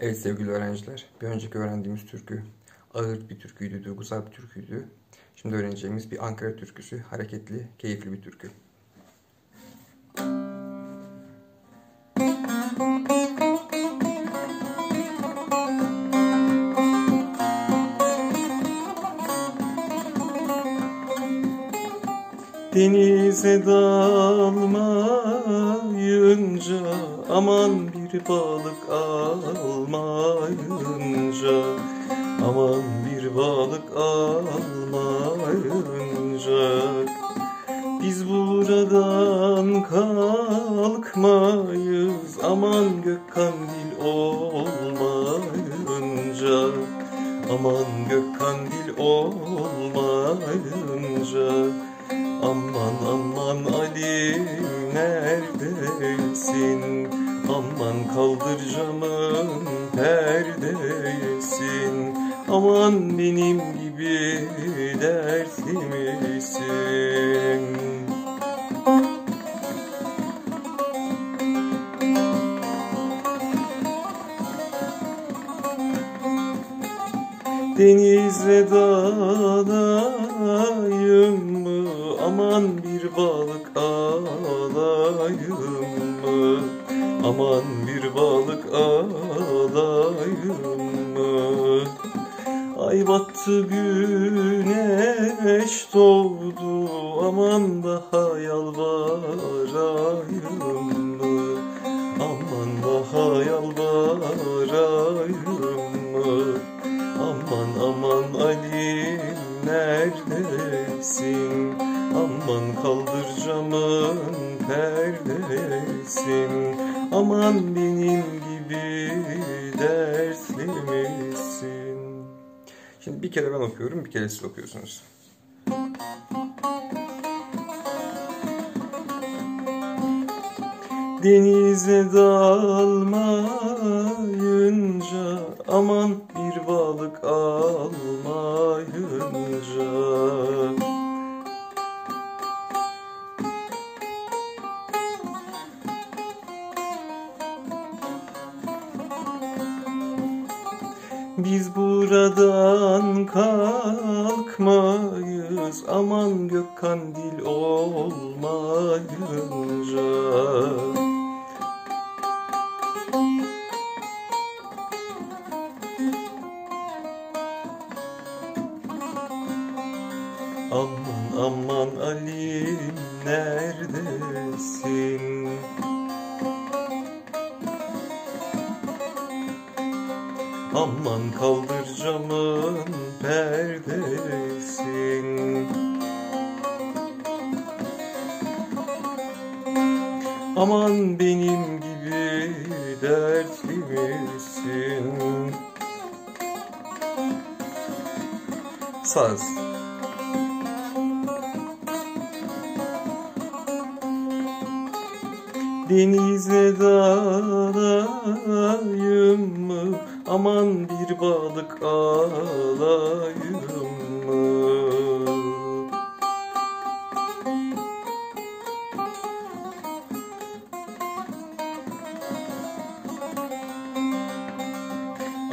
Evet sevgili öğrenciler, bir önceki öğrendiğimiz türkü ağır bir türküydü, duygusal bir türküydü. Şimdi öğreneceğimiz bir Ankara türküsü, hareketli, keyifli bir türkü. Denize dalmayınca Aman bir balık almayınca Aman bir balık almayınca Biz buradan kalkmayız Aman gök kandil olmayınca Aman gök kandil olmayınca perdesin Aman benim gibi dertli misin? Denize dalayım mı? Aman bir balık alayım mı? Aman bir balık alayım mı? Ay battı güneş doğdu Aman daha yalvarayım mı? Aman daha yalvarayım mı? Aman aman Ali neredesin? Aman kaldır camın perdesin Aman benim gibi dertli misin? Şimdi bir kere ben okuyorum, bir kere siz okuyorsunuz. Denize dalmayınca Aman bir balık almayınca Biz buradan kalkmayız Aman gök kandil olmayınca Aman aman Ali neredesin? Aman kaldır camın perdesin Aman benim gibi dertli misin? Saz Denize dalayım mı? Aman bir balık alayım mı?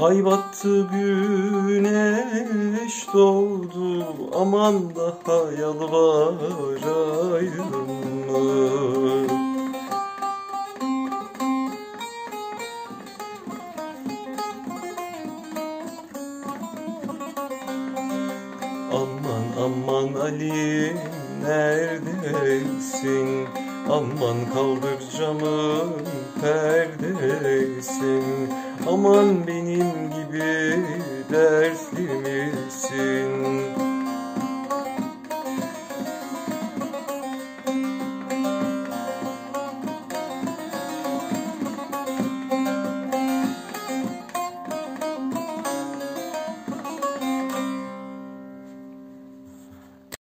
Ay battı güneş doğdu Aman daha yalvarayım Aman aman Ali neredesin? Aman kaldır camın perdesin Aman benim gibi dertli misin?